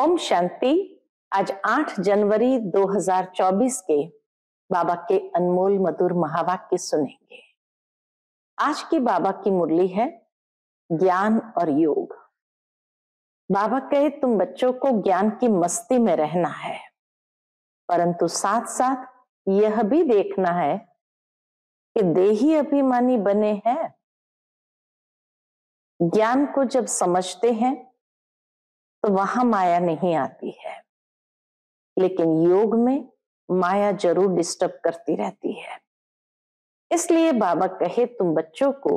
ओम शांति। आज 8 जनवरी 2024 के बाबा के अनमोल मधुर महावाक्य सुनेंगे। आज की बाबा की मुरली है ज्ञान और योग। बाबा कहे, तुम बच्चों को ज्ञान की मस्ती में रहना है, परंतु साथ साथ यह भी देखना है कि देही अभिमानी बने हैं। ज्ञान को जब समझते हैं तो वहाँ माया नहीं आती है। लेकिन योग में माया ज़रूर डिस्टर्ब करती रहती है। इसलिए बाबा कहे, तुम बच्चों को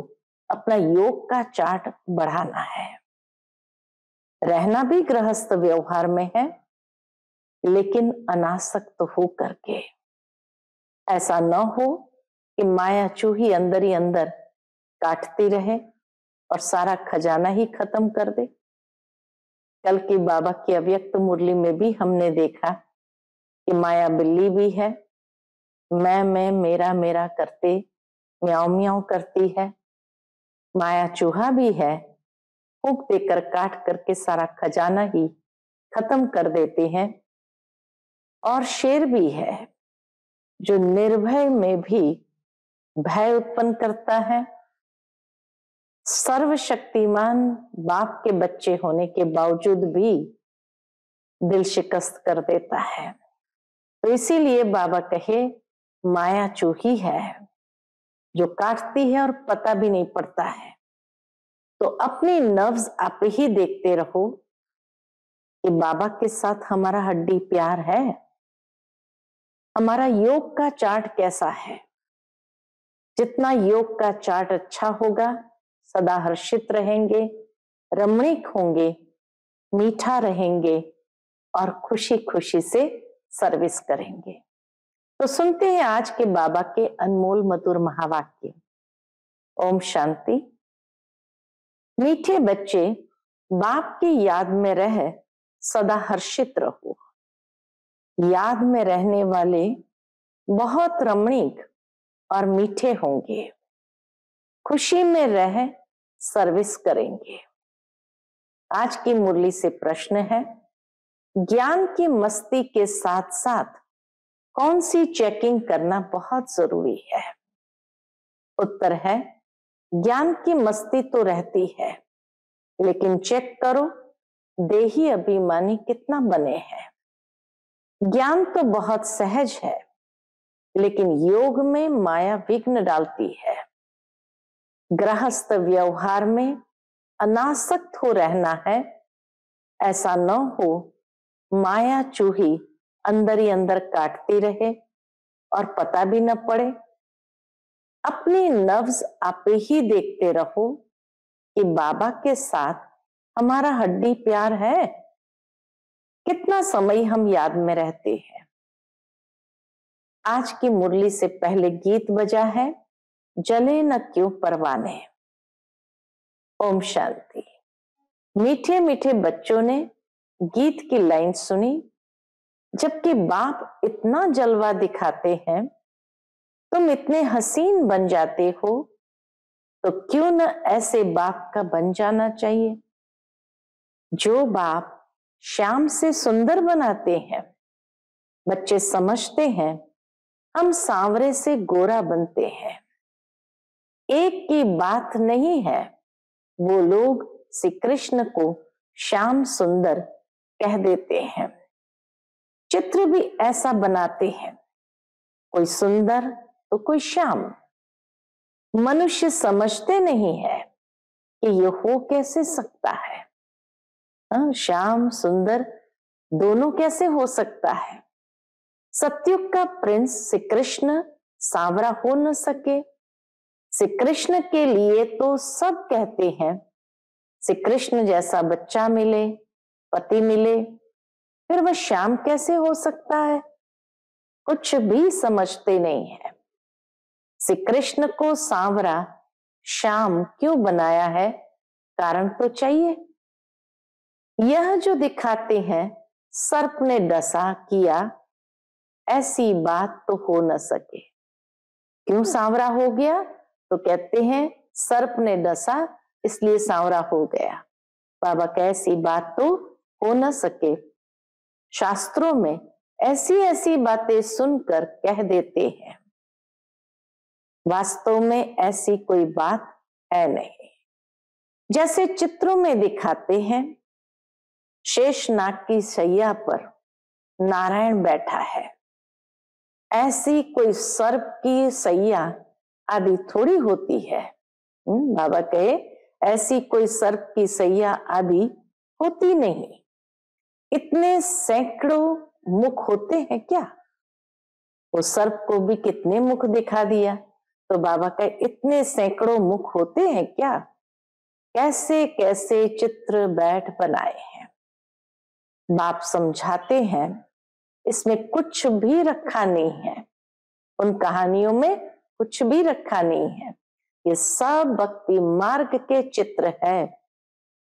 अपना योग का चार्ट बढ़ाना है। रहना भी गृहस्थ व्यवहार में है, लेकिन अनासक्त हो करके ऐसा न हो कि माया चूही अंदर ही अंदर काटती रहे और सारा खजाना ही खत्म कर दे। कल की बाबा की अव्यक्त मुरली में भी हमने देखा कि माया बिल्ली भी है। मैं मैं, मेरा मेरा करते म्याओ म्याओ करती है। माया चूहा भी है। फूक देकर काट करके सारा खजाना ही खत्म कर देते हैं। और शेर भी है, जो निर्भय में भी भय उत्पन्न करता है। सर्वशक्तिमान बाप के बच्चे होने के बावजूद भी दिल शिकस्त कर देता है। तो इसीलिए बाबा कहे, माया चूही है, जो काटती है और पता भी नहीं पड़ता है। तो अपनी नव्स आप ही देखते रहो कि बाबा के साथ हमारा हड्डी प्यार है। हमारा योग का चार्ट कैसा है? जितना योग का चार्ट अच्छा होगा सदा हर्षित रहेंगे, रमणीक होंगे, मीठा रहेंगे और खुशी खुशी से सर्विस करेंगे। तो सुनते हैं आज के बाबा के अनमोल मधुर महावाक्य। ओम शांति। मीठे बच्चे, बाप की याद में रह, सदा हर्षित रहो। याद में रहने वाले बहुत रमणीक और मीठे होंगे। खुशी में रह सर्विस करेंगे। आज की मुरली से प्रश्न है, ज्ञान की मस्ती के साथ साथ कौन सी चेकिंग करना बहुत ज़रूरी है? उत्तर है, ज्ञान की मस्ती तो रहती है, लेकिन चेक करो, देही अभिमानी कितना बने हैं। ज्ञान तो बहुत सहज है, लेकिन योग में माया विघ्न डालती है। गृहस्थ व्यवहार में अनासक्त हो रहना है। ऐसा न हो, माया चूही अंदर ही अंदर काटती रहे और पता भी न पड़े। अपनी नव्स आप ही देखते रहो कि बाबा के साथ हमारा हड्डी प्यार है। कितना समय हम याद में रहते हैं। आज की मुरली से पहले गीत बजा है। जले न क्यों परवाने। ओम शांति। मीठे मीठे बच्चों ने गीत की लाइन सुनी, जबकि बाप इतना जलवा दिखाते हैं, तुम इतने हसीन बन जाते हो तो क्यों न ऐसे बाप का बन जाना चाहिए? जो बाप श्याम से सुंदर बनाते हैं, बच्चे समझते हैं, हम सांवरे से गोरा बनते हैं। एक की बात नहीं है। वो लोग श्री कृष्ण को श्याम सुंदर कह देते हैं। चित्र भी ऐसा बनाते हैं। कोई सुंदर तो कोई श्याम। मनुष्य समझते नहीं है कि ये हो कैसे सकता है। हाँ, श्याम सुंदर दोनों कैसे हो सकता है? सत्युग का प्रिंस श्री कृष्ण सांवरा हो न सके। श्री कृष्ण के लिए तो सब कहते हैं। श्री कृष्ण जैसा बच्चा मिले, पति मिले, फिर वह श्याम कैसे हो सकता है? कुछ भी समझते नहीं है। श्री कृष्ण को सांवरा श्याम क्यों बनाया है? कारण तो चाहिए। यह जो दिखाते हैं, सर्प ने डसा किया, ऐसी बात तो हो न सके। क्यों सांवरा हो गया? तो कहते हैं, सर्प ने डसा, इसलिए सांवरा हो गया। बाबा कैसी बात तो हो न सके। शास्त्रों में ऐसी ऐसी बातें सुनकर कह देते हैं। वास्तव में ऐसी कोई बात है नहीं। जैसे चित्रों में दिखाते हैं शेषनाग की सैया पर नारायण बैठा है। ऐसी कोई सर्प की सैया आदि थोड़ी होती है। हम्म, बाबा कहे ऐसी कोई सर्प की सैया आदि होती नहीं। इतने सैकड़ों मुख होते हैं क्या? वो सर्प को भी कितने मुख दिखा दिया? तो बाबा कहे इतने सैकड़ों मुख होते हैं क्या? कैसे कैसे चित्र बैठ बनाए हैं? बाप समझाते हैं इसमें कुछ भी रखा नहीं है। उन कहानियों में कुछ भी रखा नहीं है। ये सब भक्ति मार्ग के चित्र है।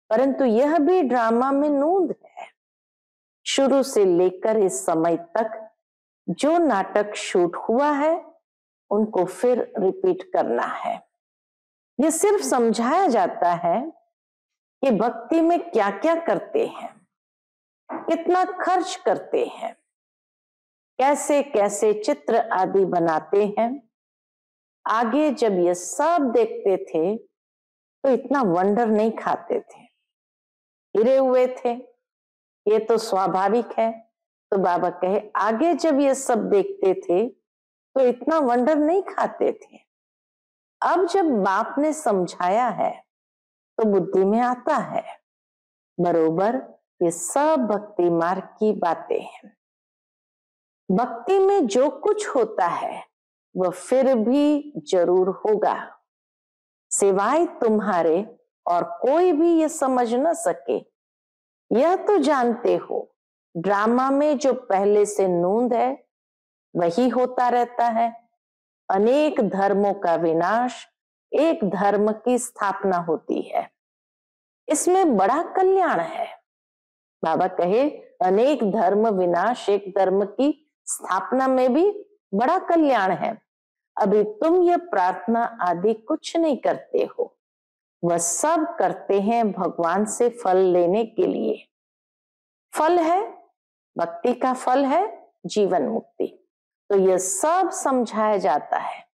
परंतु यह भी ड्रामा में नूंद है। शुरू से लेकर इस समय तक जो नाटक शूट हुआ है, उनको फिर रिपीट करना है। ये सिर्फ़ समझाया जाता है कि भक्ति में क्या क्या करते हैं, कितना खर्च करते हैं कैसे कैसे चित्र आदि बनाते हैं आगे जब ये सब देखते थे तो इतना वंडर नहीं खाते थे। हिरे हुए थे। ये तो स्वाभाविक है। तो बाबा कहे, आगे जब ये सब देखते थे तो इतना वंडर नहीं खाते थे। अब जब बाप ने समझाया है तो बुद्धि में आता है। बरोबर, ये सब भक्ति मार्ग की बातें हैं। भक्ति में जो कुछ होता है वह फिर भी ज़रूर होगा। सिवाय तुम्हारे और कोई भी ये समझ न सके। यह तो जानते हो, ड्रामा में जो पहले से नूंद है, वही होता रहता है। अनेक धर्मों का विनाश एक धर्म की स्थापना होती है। इसमें बड़ा कल्याण है। बाबा कहे, अनेक धर्म विनाश एक धर्म की स्थापना में भी बड़ा कल्याण है। अभी तुम ये प्रार्थना आदि कुछ नहीं करते हो। वह सब करते हैं भगवान से फल लेने के लिए। फल है, भक्ति का फल है, जीवन मुक्ति। तो यह सब समझाया जाता है।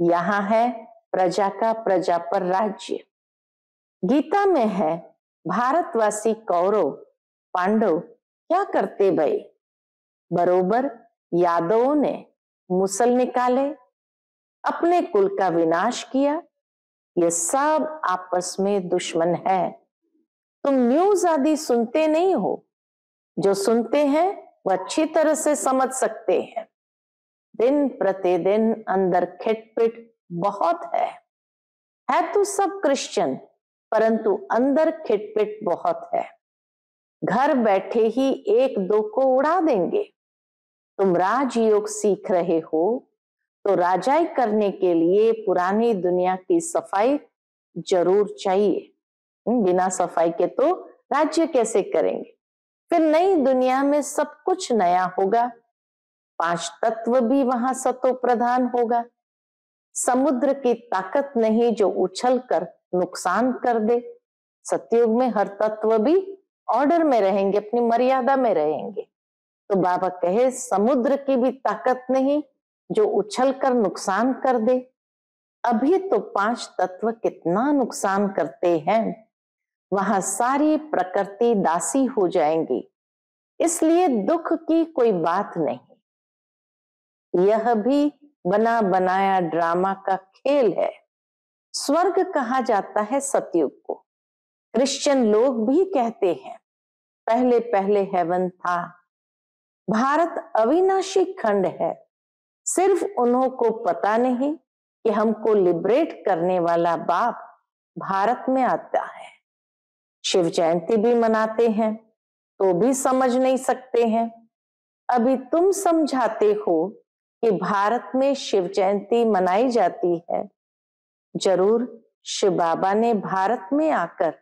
यहाँ है प्रजा का प्रजा पर राज्य। गीता में है, भारतवासी कौरव, पांडव क्या करते भाई? बरोबर यादवों ने मुसल निकाले, अपने कुल का विनाश किया। ये सब आपस में दुश्मन है। तुम न्यूज़ आदि सुनते नहीं हो। जो सुनते हैं, वो अच्छी तरह से समझ सकते हैं। दिन प्रतिदिन अंदर खिटपिट बहुत है। है तो सब क्रिश्चियन, परंतु अंदर खिटपिट बहुत है। घर बैठे ही एक दो को उड़ा देंगे। तुम राजयोग सीख रहे हो तो राजाई करने के लिए पुरानी दुनिया की सफ़ाई ज़रूर चाहिए। हम्म, बिना सफ़ाई के तो राज्य कैसे करेंगे? फिर नई दुनिया में सब कुछ नया होगा। पाँच तत्व भी वहाँ सतो प्रधान होगा। समुद्र की ताकत नहीं जो उछल कर नुकसान कर दे। सतयुग में हर तत्व भी ऑर्डर में रहेंगे अपनी मर्यादा में रहेंगे। तो बाबा कहे, समुद्र की भी ताकत नहीं, जो उछल कर नुकसान कर दे। अभी तो पाँच तत्व कितना नुकसान करते हैं। वहाँ सारी प्रकृति दासी हो जाएँगी। इसलिए दुख की कोई बात नहीं। यह भी बना बनाया ड्रामा का खेल है। स्वर्ग कहा जाता है सतयुग को। क्रिश्चियन लोग भी कहते हैं, पहले पहले हेवन था भारत अविनाशी खंड है। सिर्फ़ उन्हों को पता नहीं कि हमको लिबरेट करने वाला बाप भारत में आता है। शिव जयंती भी मनाते हैं तो भी समझ नहीं सकते हैं। अभी तुम समझाते हो कि भारत में शिव जयंती मनाई जाती है। ज़रूर शिव बाबा ने भारत में आकर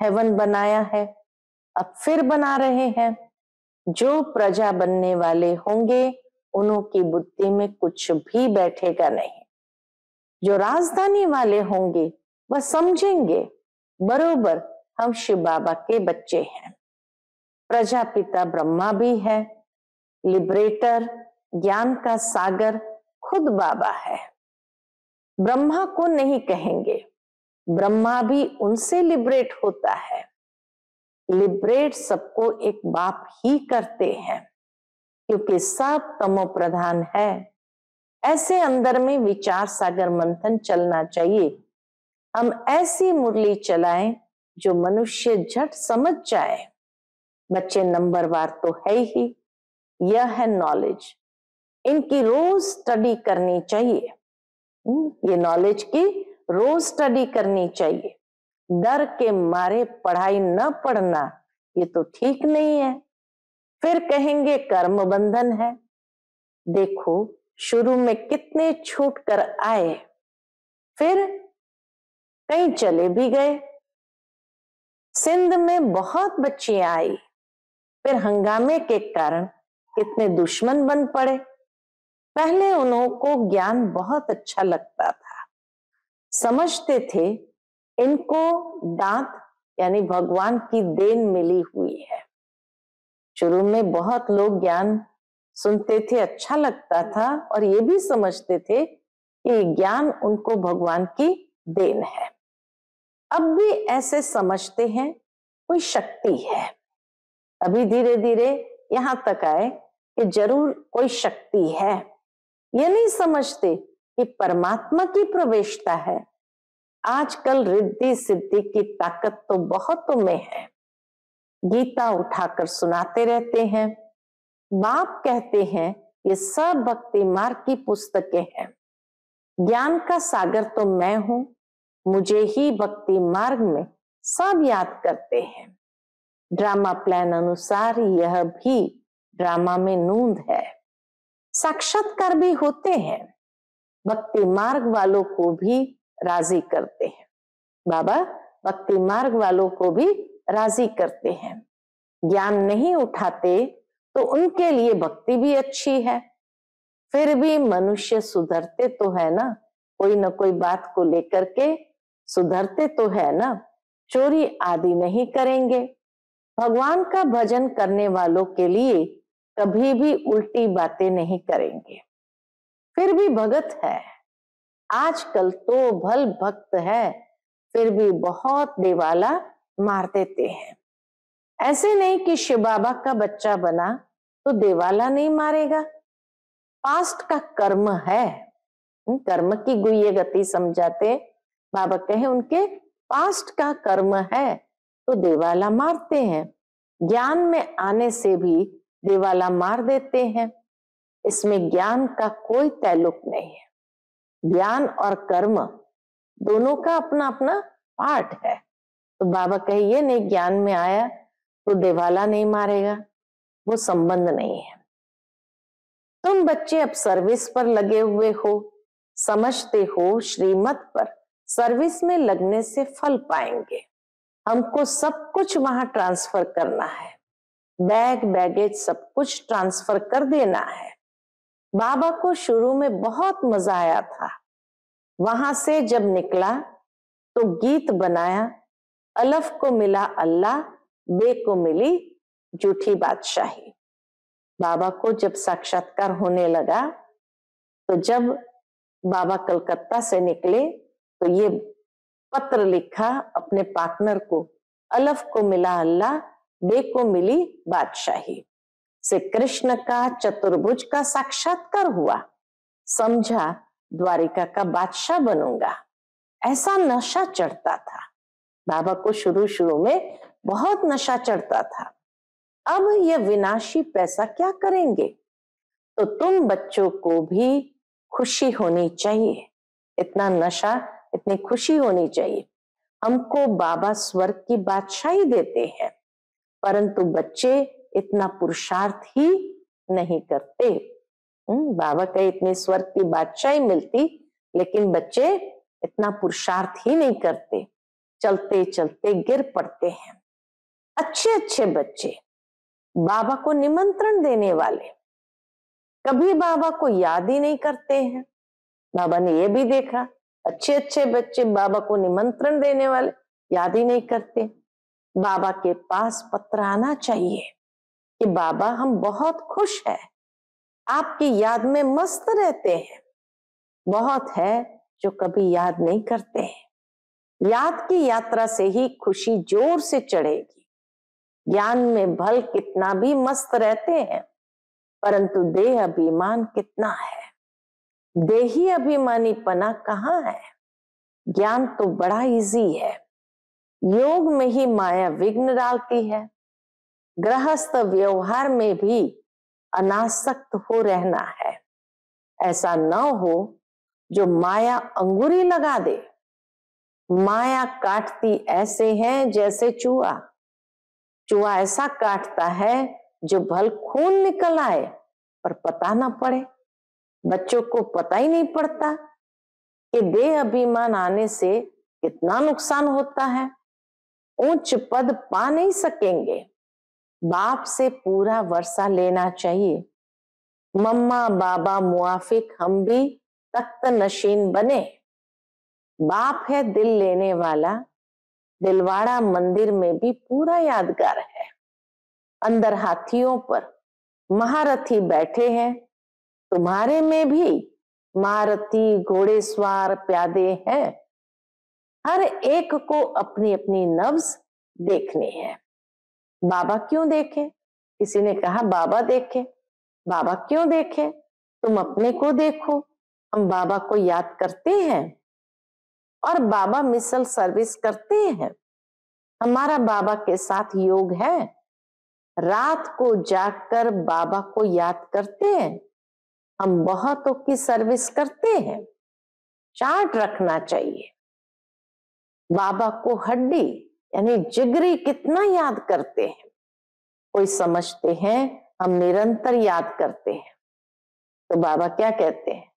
हेवन बनाया है, अब फिर बना रहे हैं। जो प्रजा बनने वाले होंगे उन्हों की बुद्धि में कुछ भी बैठेगा नहीं। जो राजधानी वाले होंगे, वह समझेंगे, बरोबर हम शिव बाबा के बच्चे हैं। प्रजापिता ब्रह्मा भी है, लिबरेटर, ज्ञान का सागर खुद बाबा है। ब्रह्मा को नहीं कहेंगे, ब्रह्मा भी उनसे लिबरेट होता है। लिबरेट सबको एक बाप ही करते हैं क्योंकि सब तमो प्रधान है। ऐसे अंदर में विचार सागर मंथन चलना चाहिए। हम ऐसी मुरली चलाएँ जो मनुष्य झट समझ जाए। बच्चे नंबर नंबरवार तो है ही यह है नॉलेज। इनकी रोज स्टडी करनी चाहिए। हम्म, ये नॉलेज की रोज स्टडी करनी चाहिए। डर के मारे पढ़ाई न पढ़ना, ये तो ठीक नहीं है। फिर कहेंगे कर्म बंधन है। देखो, शुरू में कितने छूट कर आए, फिर कहीं चले भी गए। सिंध में बहुत बच्चे आई, फिर हंगामे के कारण कितने दुश्मन बन पड़े। पहले उन्हों को ज्ञान बहुत अच्छा लगता था। समझते थे इनको दांत यानी भगवान की देन मिली हुई है। शुरू में बहुत लोग ज्ञान सुनते थे अच्छा लगता था और ये भी समझते थे कि ज्ञान उनको भगवान की देन है। अब भी ऐसे समझते हैं, कोई शक्ति है। अभी धीरे धीरे यहाँ तक आए कि ज़रूर कोई शक्ति है। ये नहीं समझते कि परमात्मा की प्रवेशता है। आजकल रिद्धि सिद्धि की ताकत तो बहुत में है। गीता उठाकर सुनाते रहते हैं। बाप कहते हैं, ये सब भक्ति मार्ग की पुस्तकें हैं। ज्ञान का सागर तो मैं हूँ, मुझे ही भक्ति मार्ग में सब याद करते हैं। ड्रामा प्लान अनुसार यह भी ड्रामा में नूंद है। साक्षात्कार भी होते हैं। भक्ति मार्ग वालों को भी राज़ी करते हैं। बाबा भक्ति मार्ग वालों को भी राज़ी करते हैं। ज्ञान नहीं उठाते तो उनके लिए भक्ति भी अच्छी है। फिर भी मनुष्य सुधरते तो है ना? कोई ना कोई बात को लेकर के सुधरते तो है ना? चोरी आदि नहीं करेंगे। भगवान का भजन करने वालों के लिए कभी भी उल्टी बातें नहीं करेंगे। फिर भी भगत है। आजकल तो भल भक्त है, फिर भी बहुत देवाला मार देते हैं। ऐसे नहीं कि शिव बाबा का बच्चा बना तो देवाला नहीं मारेगा। पास्ट का कर्म है। कर्म की गुये गति समझाते, बाबा कहे उनके, पास्ट का कर्म है तो देवाला मारते हैं। ज्ञान में आने से भी देवाला मार देते हैं। इसमें ज्ञान का कोई तैलुक नहीं है। ज्ञान और कर्म दोनों का अपना अपना पार्ट है। तो बाबा कहिए, नहीं, ज्ञान में आया तो देवाला नहीं मारेगा, वो संबंध नहीं है। तुम बच्चे अब सर्विस पर लगे हुए हो, समझते हो श्रीमत पर सर्विस में लगने से फल पाएँगे। हमको सब कुछ वहाँ ट्रांसफ़र करना है। बैग बैगेज सब कुछ ट्रांसफ़र कर देना है। बाबा को शुरू में बहुत मज़ा आया था। वहाँ से जब निकला तो गीत बनाया, अलफ को मिला अल्लाह, बे को मिली जूठी बादशाही। बाबा को जब साक्षात्कार होने लगा तो जब बाबा कलकत्ता से निकले तो ये पत्र लिखा अपने पार्टनर को, अलफ को मिला अल्लाह, बे को मिली बादशाही। से कृष्ण का चतुर्भुज का साक्षात्कार हुआ। समझा, द्वारिका का बादशाह बनूँगा। ऐसा नशा चढ़ता था। बाबा को शुरू शुरू में बहुत नशा चढ़ता था। अब यह विनाशी पैसा क्या करेंगे? तो तुम बच्चों को भी खुशी होनी चाहिए। इतना नशा, इतनी खुशी होनी चाहिए। हमको बाबा स्वर्ग की बादशाही देते हैं। परंतु बच्चे इतना पुरुषार्थ ही नहीं करते। हम्म, बाबा का इतनी स्वर्ग की बादशाही मिलती लेकिन बच्चे इतना पुरुषार्थ ही नहीं करते। चलते चलते गिर पड़ते हैं। अच्छे अच्छे बच्चे बाबा को निमंत्रण देने वाले कभी बाबा को याद ही नहीं करते हैं। बाबा ने यह भी देखा अच्छे अच्छे बच्चे बाबा को निमंत्रण देने वाले याद ही नहीं करते। बाबा के पास पत्र आना चाहिए। कि बाबा, हम बहुत खुश हैं। आपकी याद में मस्त रहते हैं। बहुत है जो कभी याद नहीं करते हैं। याद की यात्रा से ही खुशी ज़ोर से चढ़ेगी। ज्ञान में भल कितना भी मस्त रहते हैं, परंतु देह अभिमान कितना है? देही अभिमानी पना कहाँ है? ज्ञान तो बड़ा इजी है। योग में ही माया विघ्न डालती है। गृहस्थ व्यवहार में भी अनासक्त हो रहना है। ऐसा न हो जो माया अंगूरी लगा दे। माया काटती ऐसे हैं जैसे चूहा। चूहा ऐसा काटता है जो भल खून निकल आए पर पता ना पड़े। बच्चों को पता ही नहीं पड़ता कि देह अभिमान आने से कितना नुकसान होता है। उच्च पद पा नहीं सकेंगे। बाप से पूरा वर्षा लेना चाहिए। मम्मा, बाबा मुआफिक, हम भी तख्त नशीन बने। बाप है दिल लेने वाला। दिलवाड़ा मंदिर में भी पूरा यादगार है। अंदर हाथियों पर महारथी बैठे हैं। तुम्हारे में भी महारथी घोड़े सवार प्यादे हैं। हर एक को अपनी अपनी नब्ज देखनी है। बाबा क्यों देखे? किसी ने कहा, बाबा देखे। बाबा क्यों देखे? तुम अपने को देखो। हम बाबा को याद करते हैं और बाबा मिसल सर्विस करते हैं। हमारा बाबा के साथ योग है। रात को जागकर बाबा को याद करते हैं। हम बहुतों की सर्विस करते हैं। चार्ट रखना चाहिए। बाबा को हड्डी यानी जिगरी कितना याद करते हैं? कोई समझते हैं, हम निरंतर याद करते हैं। तो बाबा क्या कहते हैं?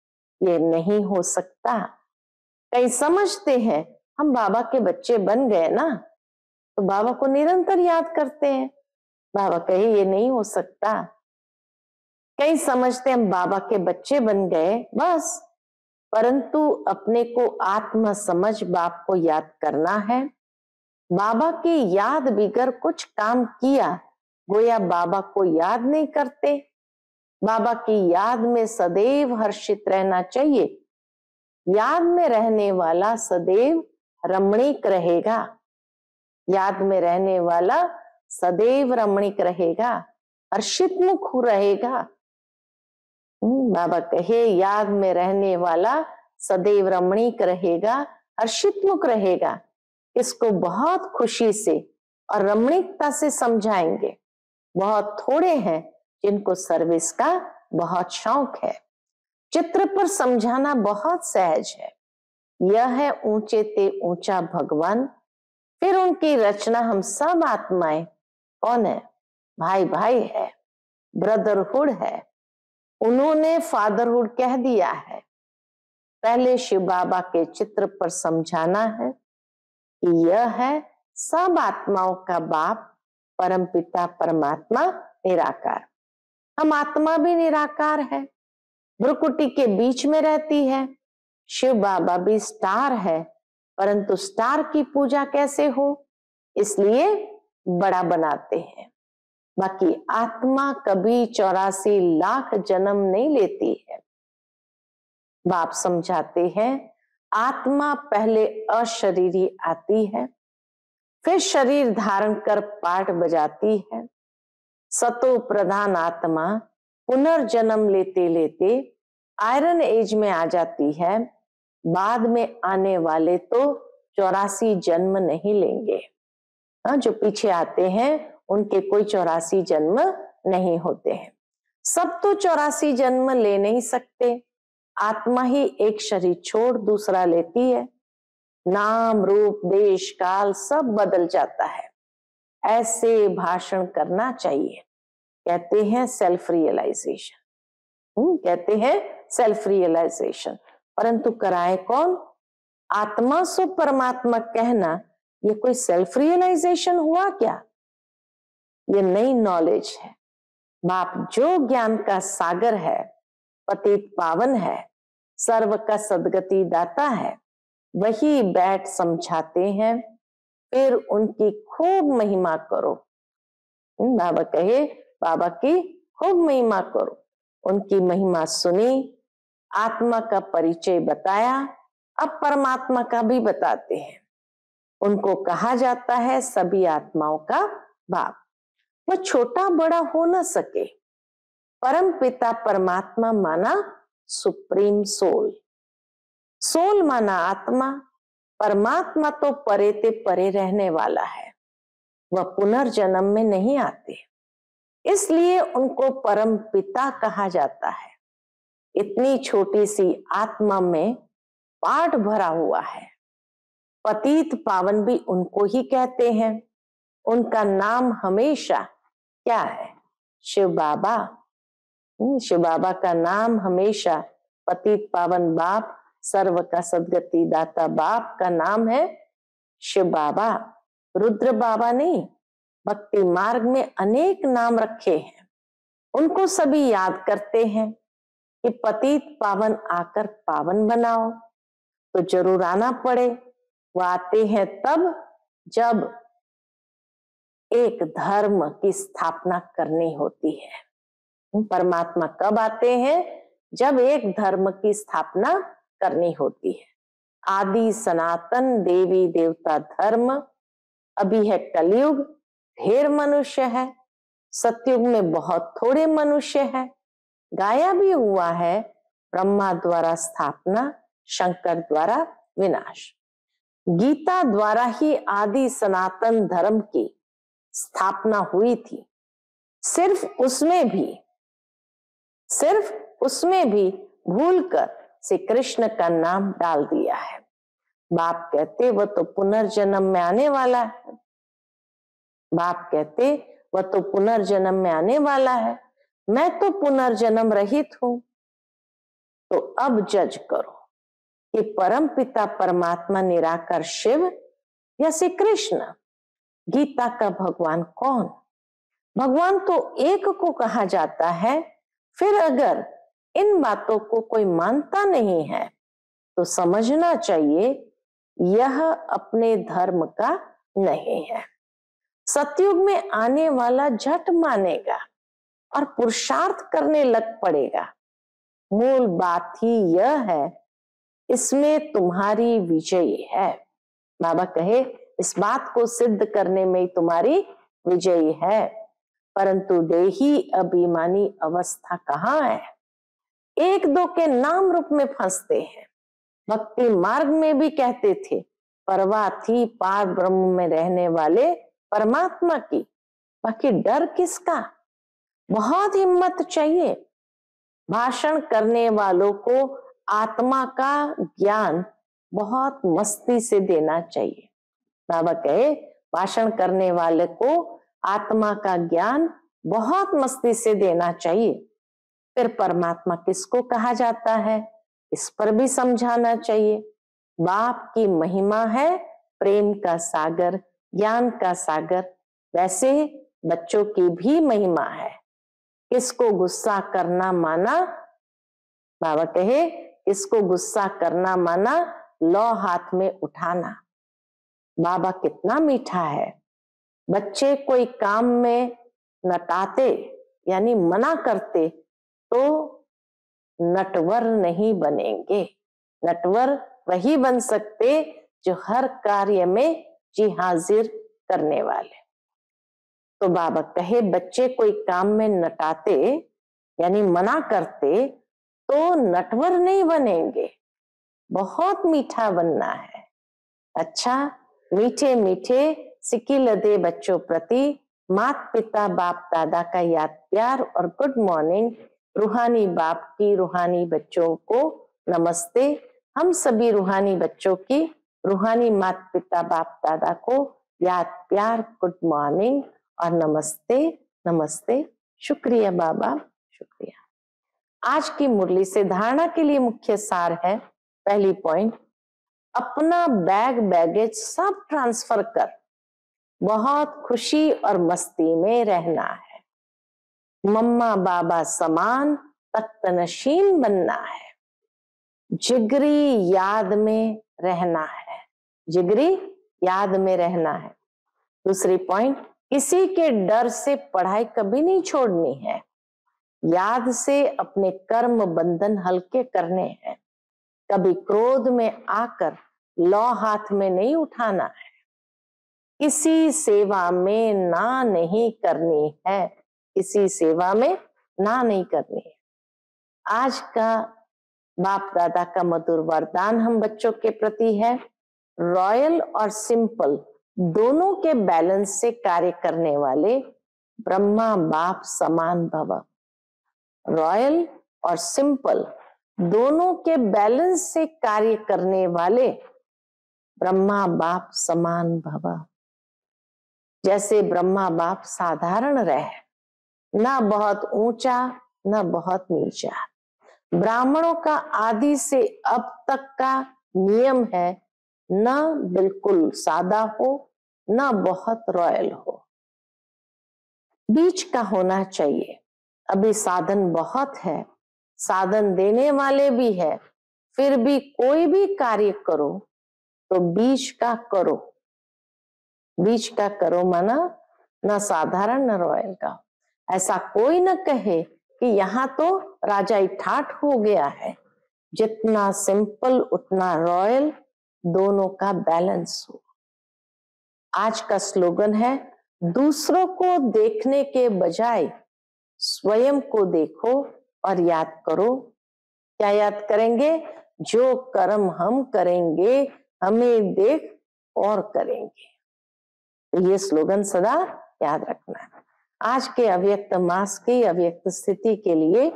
ये नहीं हो सकता। कई समझते हैं, हम बाबा के बच्चे बन गए ना तो बाबा को निरंतर याद करते हैं। बाबा कहे, ये नहीं हो सकता। कई समझते हम बाबा के बच्चे बन गए, बस। परंतु अपने को आत्मा समझ बाप को याद करना है। बाबा की याद बिगर कुछ काम किया गोया बाबा को याद नहीं करते। बाबा की याद में सदैव हर्षित रहना चाहिए। याद में रहने वाला सदैव रमणीक रहेगा। याद में रहने वाला सदैव रमणीक रहेगा हर्षित मुख रहेगा। हम्म, बाबा कहे याद में रहने वाला सदैव रमणीक रहेगा हर्षित मुख रहेगा। इसको बहुत खुशी से और रमणीकता से समझाएँगे। बहुत थोड़े हैं जिनको सर्विस का बहुत शौक है। चित्र पर समझाना बहुत सहज है। यह है ऊँचे ते ऊँचा भगवान। फिर उनकी रचना हम सब आत्माएँ। कौन है? भाई भाई है। ब्रदरहुड है। उन्होंने फादरहुड कह दिया है। पहले शिव बाबा के चित्र पर समझाना है। कि यह है, सब आत्माओं का बाप, परम पिता, परमात्मा, निराकार। हम आत्मा भी निराकार है। ब्रुकुटी के बीच में रहती है। शिव बाबा भी स्टार है, परंतु स्टार की पूजा कैसे हो? इसलिए बड़ा बनाते हैं। बाकी आत्मा कभी चौरासी लाख जन्म नहीं लेती है। बाप समझाते हैं आत्मा पहले अशरीरी आती है, फिर शरीर धारण कर पाठ बजाती है। सतो प्रधान आत्मा पुनर्जन्म लेते लेते आयरन एज में आ जाती है, बाद में आने वाले तो चौरासी जन्म नहीं लेंगे। हाँ जो पीछे आते हैं, उनके कोई चौरासी जन्म नहीं होते हैं। सब तो चौरासी जन्म ले नहीं सकते। आत्मा ही एक शरीर छोड़ दूसरा लेती है। नाम रूप देश काल सब बदल जाता है। ऐसे भाषण करना चाहिए। कहते हैं सेल्फ रियलाइजेशन हम्म, कहते हैं सेल्फ रियलाइजेशन परंतु कराए कौन? आत्मा सो परमात्मा कहना ये कोई सेल्फ रियलाइजेशन हुआ क्या? ये नई नॉलेज है। बाप जो ज्ञान का सागर है पतित पावन है, सर्व का सदगति दाता है, वही बैठ समझाते हैं, फिर उनकी खूब महिमा करो। बाबा कहे, बाबा की खूब महिमा करो। उनकी महिमा सुनी, आत्मा का परिचय बताया, अब परमात्मा का भी बताते हैं। उनको कहा जाता है सभी आत्माओं का बाप। वह छोटा बड़ा हो ना सके परम पिता परमात्मा माना सुप्रीम सोल। सोल माना आत्मा, परमात्मा तो परे ते परे रहने वाला है। वह पुनर्जन्म में नहीं आते। इसलिए उनको परम पिता कहा जाता है। इतनी छोटी सी आत्मा में पाठ भरा हुआ है। पतित पावन भी उनको ही कहते हैं। उनका नाम हमेशा क्या है? शिव बाबा शिव बाबा का नाम हमेशा पतित पावन बाप, सर्व का सदगति दाता बाप का नाम है शिव बाबा। रुद्र बाबा नहीं भक्ति मार्ग में अनेक नाम रखे हैं। उनको सभी याद करते हैं कि पतित पावन आकर पावन बनाओ। तो ज़रूर आना पड़े। वो आते हैं तब जब एक धर्म की स्थापना करनी होती है। परमात्मा कब आते हैं? जब एक धर्म की स्थापना करनी होती है। आदि सनातन देवी देवता धर्म, अभी है कलयुग, ढेर मनुष्य है। सतयुग में बहुत थोड़े मनुष्य है। गाया भी हुआ है, ब्रह्मा द्वारा स्थापना, शंकर द्वारा विनाश। गीता द्वारा ही आदि सनातन धर्म की स्थापना हुई थी। सिर्फ़ उसमें भी सिर्फ़ उसमें भी भूलकर श्री कृष्ण का नाम डाल दिया है। बाप कहते, वह तो पुनर्जन्म में आने वाला है। बाप कहते, वह तो पुनर्जन्म में आने वाला है। मैं तो पुनर्जन्म रहित हूँ। तो अब जज करो कि परम पिता परमात्मा निराकर शिव या श्री कृष्ण। गीता का भगवान कौन? भगवान तो एक को कहा जाता है फिर अगर इन बातों को कोई मानता नहीं है तो समझना चाहिए यह अपने धर्म का नहीं है। सतयुग में आने वाला झट मानेगा और पुरुषार्थ करने लग पड़ेगा। मूल बात ही यह है, इसमें तुम्हारी विजय है। बाबा कहे, इस बात को सिद्ध करने में तुम्हारी विजय है। परंतु देही अभिमानी अवस्था कहाँ है? एक दो के नाम रूप में फंसते हैं। भक्ति मार्ग में भी कहते थे, परवा थी पार ब्रह्म में रहने वाले परमात्मा की। बाकी डर किसका? बहुत हिम्मत चाहिए। भाषण करने वालों को आत्मा का ज्ञान बहुत मस्ती से देना चाहिए। बाबा कहे, भाषण करने वाले को आत्मा का ज्ञान बहुत मस्ती से देना चाहिए। फिर परमात्मा किसको कहा जाता है? इस पर भी समझाना चाहिए। बाप की महिमा है, प्रेम का सागर, ज्ञान का सागर। वैसे बच्चों की भी महिमा है। किसको गुस्सा करना माना? बाबा कहे इसको गुस्सा करना माना? लौ हाथ में उठाना। बाबा कितना मीठा है। बच्चे कोई काम में नटाते, यानी मना करते तो नटवर नहीं बनेंगे। नटवर वही बन सकते जो हर कार्य में जी हाजिर करने वाले। तो बाबा कहे, बच्चे कोई काम में नटाते, यानी मना करते तो नटवर नहीं बनेंगे। बहुत मीठा बनना है। अच्छा मीठे मीठे सिक्की लदे बच्चों प्रति मात पिता बाप, दादा का याद, प्यार और गुड मॉर्निंग। रूहानी बाप की रूहानी बच्चों को नमस्ते। हम सभी रूहानी बच्चों की रूहानी मात पिता बाप, दादा को याद, प्यार, गुड मॉर्निंग और नमस्ते नमस्ते। शुक्रिया बाबा, शुक्रिया। आज की मुरली से धारणा के लिए मुख्य सार है। पहली पॉइंट अपना बैग, बैगेज सब ट्रांसफ़र कर। बहुत खुशी और मस्ती में रहना है। मम्मा बाबा समान तख्त नशीन बनना है। जिगरी याद में रहना है। जिगरी याद में रहना है। दूसरी पॉइंट किसी के डर से पढ़ाई कभी नहीं छोड़नी है। याद से अपने कर्म बंधन हल्के करने हैं। कभी क्रोध में आकर लौ हाथ में नहीं उठाना है। किसी सेवा में ना नहीं करनी है। किसी सेवा में ना नहीं करनी है। आज का बाप दादा का मधुर वरदान हम बच्चों के प्रति है। रॉयल और सिंपल दोनों के बैलेंस से कार्य करने वाले ब्रह्मा बाप समान भव। रॉयल और सिंपल दोनों के बैलेंस से कार्य करने वाले ब्रह्मा बाप समान भव। जैसे ब्रह्मा बाप साधारण रहे। ना बहुत ऊँचा, ना बहुत नीचा। ब्राह्मणों का आदि से अब तक का नियम है, न बिल्कुल सादा हो, न बहुत रॉयल हो। बीच का होना चाहिए। अभी साधन बहुत है, साधन देने वाले भी है, फिर भी कोई भी कार्य करो तो बीच का करो। बीच का करो माना, न साधारण न रॉयल का। ऐसा कोई न कहे कि यहाँ तो राजा इठाट हो गया है। जितना सिंपल, उतना रॉयल दोनों का बैलेंस हो। आज का स्लोगन है, दूसरों को देखने के बजाय स्वयं को देखो और याद करो। क्या याद करेंगे? जो कर्म हम करेंगे, हमें देख और करेंगे। तो ये स्लोगन सदा याद रखना है। आज के अव्यक्त मास की अव्यक्त स्थिति के लिए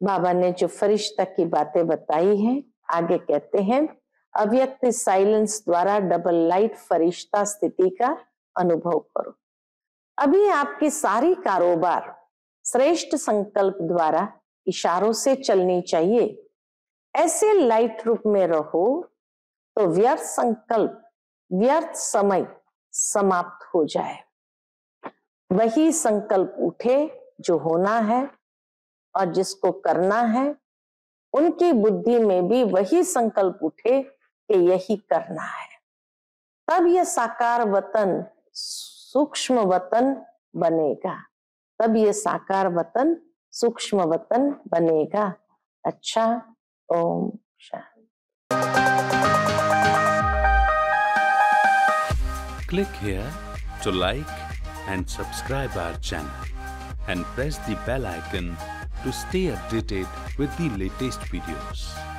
बाबा ने जो फरिश्ता की बातें बताई हैं, आगे कहते हैं, अव्यक्त साइलेंस द्वारा डबल लाइट फरिश्ता स्थिति का अनुभव करो। अभी आपकी सारी कारोबार श्रेष्ठ संकल्प द्वारा इशारों से चलनी चाहिए। ऐसे लाइट रूप में रहो तो व्यर्थ संकल्प, व्यर्थ समय समाप्त हो जाए। वही संकल्प उठे जो होना है और जिसको करना है, उनकी बुद्धि में भी वही संकल्प उठे कि यही करना है। तब यह साकार वतन, सूक्ष्म वतन बनेगा। तब ये साकार वतन, सूक्ष्म वतन बनेगा। अच्छा Om Shanti. Click here to like and subscribe our channel and press the bell icon to stay updated with the latest videos.